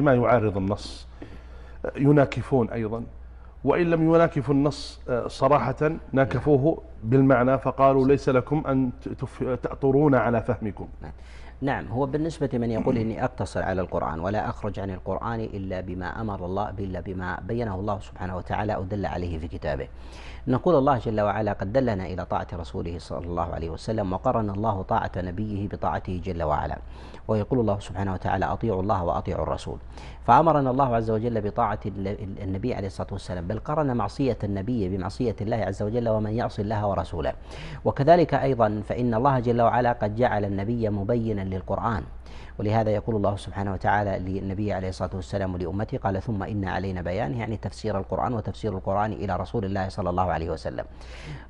بما يعارض النص. يناكفون أيضا. وإن لم يناكفوا النص صراحة ناكفوه بالمعنى فقالوا ليس لكم أن تأطرون على فهمكم. نعم. نعم هو بالنسبة من يقول إني أقتصر على القرآن ولا أخرج عن القرآن إلا بما أمر الله إلا بما بينه الله سبحانه وتعالى أو دل عليه في كتابه. نقول الله جل وعلا قد دلنا إلى طاعة رسوله صلى الله عليه وسلم وقرن الله طاعة نبيه بطاعته جل وعلا. ويقول الله سبحانه وتعالى أطيعوا الله وأطيعوا الرسول. فأمرنا الله عز وجل بطاعة النبي عليه الصلاة والسلام بل قرن معصية النبي بمعصية الله عز وجل ومن يعصي الله ورسوله. وكذلك أيضا فإن الله جل وعلا قد جعل النبي مبينا للقرآن. ولهذا يقول الله سبحانه وتعالى للنبي عليه الصلاة والسلام ولأمته قال ثم إن علينا بيان يعني تفسير القرآن وتفسير القرآن إلى رسول الله صلى الله عليه وسلم.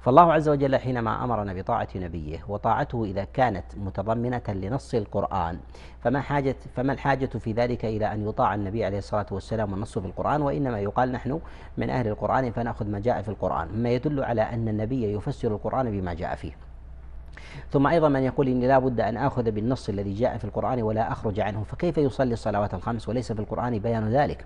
فالله عز وجل حينما أمرنا بطاعة نبيه وطاعته إذا كانت متضمنة لنص القرآن فما حاجة فما الحاجة في ذلك إلى أن يطاع النبي عليه الصلاة والسلام والنص في القرآن؟ وإنما يقال نحن من أهل القرآن فنأخذ ما جاء في القرآن مما يدل على أن النبي يفسر القرآن بما جاء فيه. ثم أيضا من يقول إني لا بد أن آخذ بالنص الذي جاء في القرآن ولا أخرج عنه فكيف يصلي الصلوات الخمس وليس في القرآن بيان ذلك؟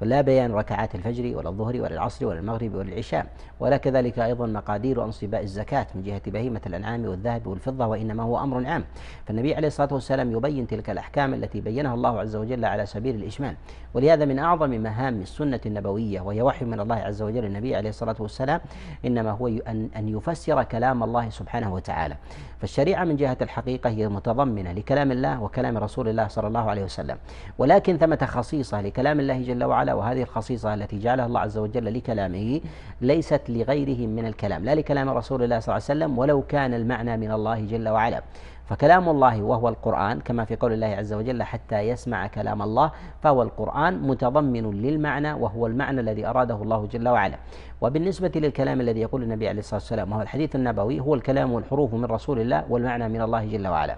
فلا بيان ركعات الفجر ولا الظهر ولا العصر ولا المغرب ولا العشاء ولا كذلك أيضا مقادير أنصباء الزكاة من جهة بهيمة الأنعام والذهب والفضة وإنما هو أمر عام. فالنبي عليه الصلاة والسلام يبين تلك الأحكام التي بينها الله عز وجل على سبيل الإشمال. ولهذا من أعظم مهام السنة النبوية وهي وحي من الله عز وجل النبي عليه الصلاة والسلام إنما هو أن يفسر كلام الله سبحانه وتعالى. فالشريعة من جهة الحقيقة هي متضمنة لكلام الله وكلام رسول الله صلى الله عليه وسلم. ولكن ثمة خصيصة لكلام الله جل وعلا وهذه الخصيصة التي جعلها الله عز وجل لكلامه ليست لغيره من الكلام لا لكلام رسول الله صلى الله عليه وسلم ولو كان المعنى من الله جل وعلا. فكلام الله وهو القرآن كما في قول الله عز وجل حتى يسمع كلام الله فهو القرآن متضمن للمعنى وهو المعنى الذي أراده الله جل وعلا. وبالنسبة للكلام الذي يقول النبي عليه الصلاة والسلام وهو الحديث النبوي هو الكلام والحروف من رسول الله والمعنى من الله جل وعلا.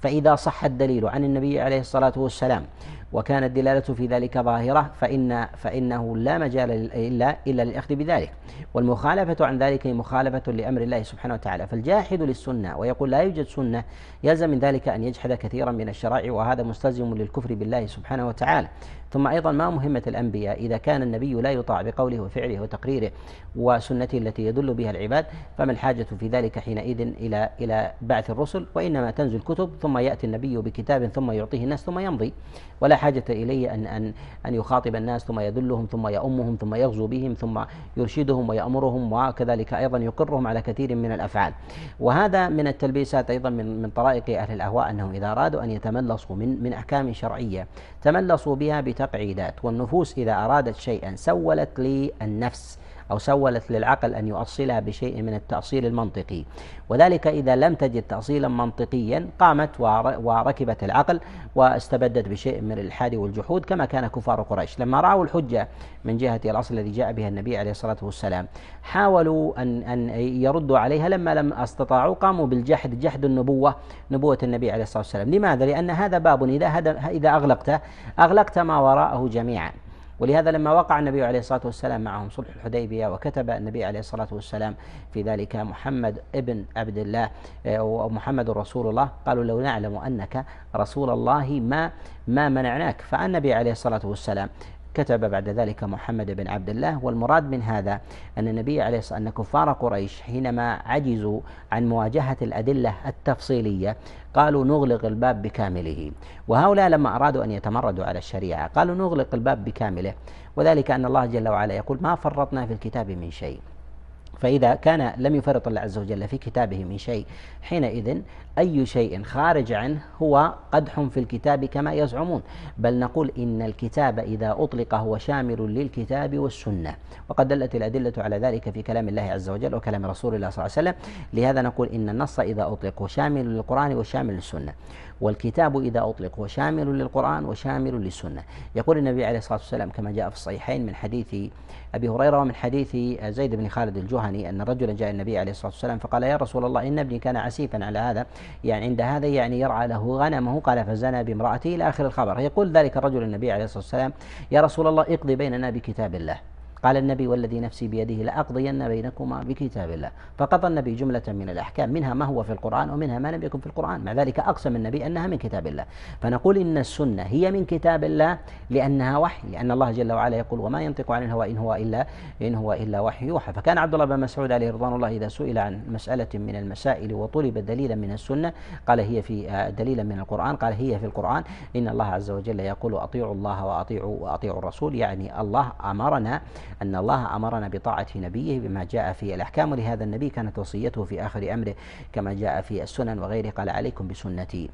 فإذا صح الدليل عن النبي عليه الصلاة والسلام وكانت الدلالة في ذلك ظاهرة فإن فإنه لا مجال إلا إلا للأخذ بذلك. والمخالفة عن ذلك مخالفة لأمر الله سبحانه وتعالى. فالجاحد للسنة ويقول لا يوجد سنة يلزم من ذلك أن يجحد كثيرا من الشرائع وهذا مستلزم للكفر بالله سبحانه وتعالى. ثم أيضا ما مهمة الأنبياء؟ إذا كان النبي لا يطاع بقوله وفعله وتقريره وسنته التي يدل بها العباد فما الحاجة في ذلك حينئذ إلى إلى بعث الرسل؟ وإنما تنزل كتب ثم يأتي النبي بكتاب ثم يعطيه الناس ثم يمضي. ولا حاجة إليه أن أن أن يخاطب الناس ثم يدلهم ثم يؤمهم ثم يغزو بهم ثم يرشدهم ويأمرهم وكذلك أيضا يقرهم على كثير من الأفعال. وهذا من التلبيسات أيضا من من طرائق أهل الأهواء أنهم إذا أرادوا أن يتملصوا من من أحكام شرعية تملصوا بها بتقعيدات. والنفوس إذا أرادت شيئا سولت للنفس. أو سولت للعقل أن يؤصلها بشيء من التأصيل المنطقي. وذلك إذا لم تجد تأصيلا منطقيا قامت وركبت العقل واستبدت بشيء من الإلحاد والجحود كما كان كفار قريش. لما رأوا الحجة من جهة الأصل الذي جاء بها النبي عليه الصلاة والسلام حاولوا أن أن يردوا عليها لما لم استطاعوا قاموا بالجحد جحد النبوة نبوة النبي عليه الصلاة والسلام. لماذا؟ لأن هذا باب إذا إذا أغلقته أغلقت ما وراءه جميعا. ولهذا لما وقع النبي عليه الصلاة والسلام معهم صلح الحديبية وكتب النبي عليه الصلاة والسلام في ذلك محمد ابن عبد الله آه، ومحمد رسول الله قالوا لو نعلم أنك رسول الله ما ما منعناك. فالنبي عليه الصلاة والسلام كتب بعد ذلك محمد بن عبد الله والمراد من هذا أن النبي عليه الصلاة أن كفار قريش حينما عجزوا عن مواجهة الأدلة التفصيلية قالوا نغلق الباب بكامله. وهؤلاء لما أرادوا أن يتمردوا على الشريعة قالوا نغلق الباب بكامله. وذلك أن الله جل وعلا يقول ما فرطنا في الكتاب من شيء. فإذا كان لم يفرط الله عز وجل في كتابه من شيء حينئذ أي شيء خارج عنه هو قدح في الكتاب كما يزعمون. بل نقول إن الكتاب إذا أطلق هو شامل للكتاب والسنة. وقد دلت الأدلة على ذلك في كلام الله عز وجل وكلام رسول الله صلى الله عليه وسلم. لهذا نقول إن النص إذا أطلق هو شامل للقرآن وشامل للسنة. والكتاب إذا أطلق هو شامل للقرآن وشامل للسنة. يقول النبي عليه الصلاة والسلام كما جاء في الصحيحين من حديث أبي هريرة ومن حديث زيد بن خالد الجهني أن رجلا جاء النبي عليه الصلاة والسلام فقال يا رسول الله إن ابني كان عسيفا على هذا. يعني عند هذا يعني يرعى له غنمه قال فزنى بامرأته. إلى آخر الخبر يقول ذلك الرجل النبي عليه الصلاة والسلام يا رسول الله اقضي بيننا بكتاب الله. قال النبي والذي نفسي بيده لأقضين بينكما بكتاب الله. فقضى النبي جملة من الأحكام منها ما هو في القرآن ومنها ما لم يكن في القرآن مع ذلك أقسم النبي أنها من كتاب الله. فنقول إن السنة هي من كتاب الله لأنها وحي لأن الله جل وعلا يقول وما ينطق عن الهوى إن هو إلا إن هو إلا وحي يوحى. فكان عبد الله بن مسعود عليه رضوان الله إذا سئل عن مسألة من المسائل وطلب دليلا من السنة قال هي في آه، دليلا من القرآن. قال هي في القرآن. إن الله عز وجل يقول أطيعوا الله وأطيعوا وأطيعوا الرسول. يعني الله أمرنا أن الله أمرنا بطاعة نبيه بما جاء في الأحكام ولهذا النبي كانت وصيته في آخر أمره كما جاء في السنن وغيره قال عليكم بسنتي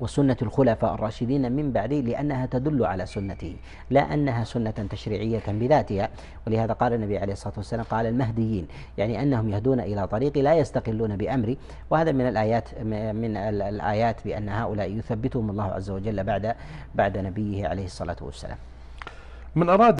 وسنة الخلفاء الراشدين من بعدي لأنها تدل على سنته لا أنها سنة تشريعية بذاتها. ولهذا قال النبي عليه الصلاة والسلام قال المهديين. يعني أنهم يهدون إلى طريق لا يستقلون بأمري وهذا من الآيات من الآيات بأن هؤلاء يثبتهم الله عز وجل بعد بعد نبيه عليه الصلاة والسلام. من أراد